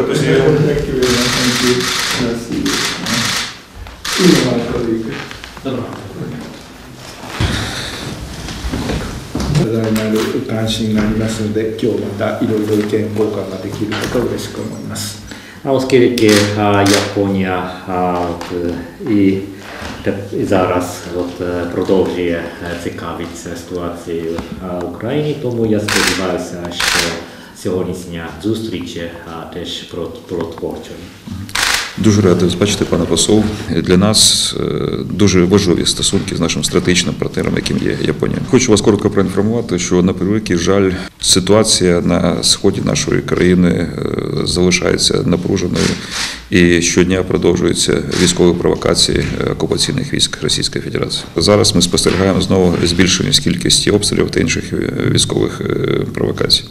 Тоді Thank you very much. Thank you. Merci. Il est mal colleague. 大なる関心がありますので、今日またいろいろ意見交換ができることを嬉しく思います。 Оскільки а, Японія а, от, і, те- і зараз от, е, продовжує е, цікавитися ситуацією а, в Україні, тому я сподіваюся, що сьогоднішня зустріч теж про- плодотворчою. Дуже радий вас бачити, пане посол. Для нас е, дуже важливі стосунки з нашим стратегічним партнером, яким є Японія. Хочу вас коротко проінформувати, що на превеликий жаль, ситуація на сході нашої країни е, залишається напруженою і щодня продовжуються військові провокації е, окупаційних військ Російської Федерації. Зараз ми спостерігаємо знову збільшення кількості обстрілів та інших військових провокацій.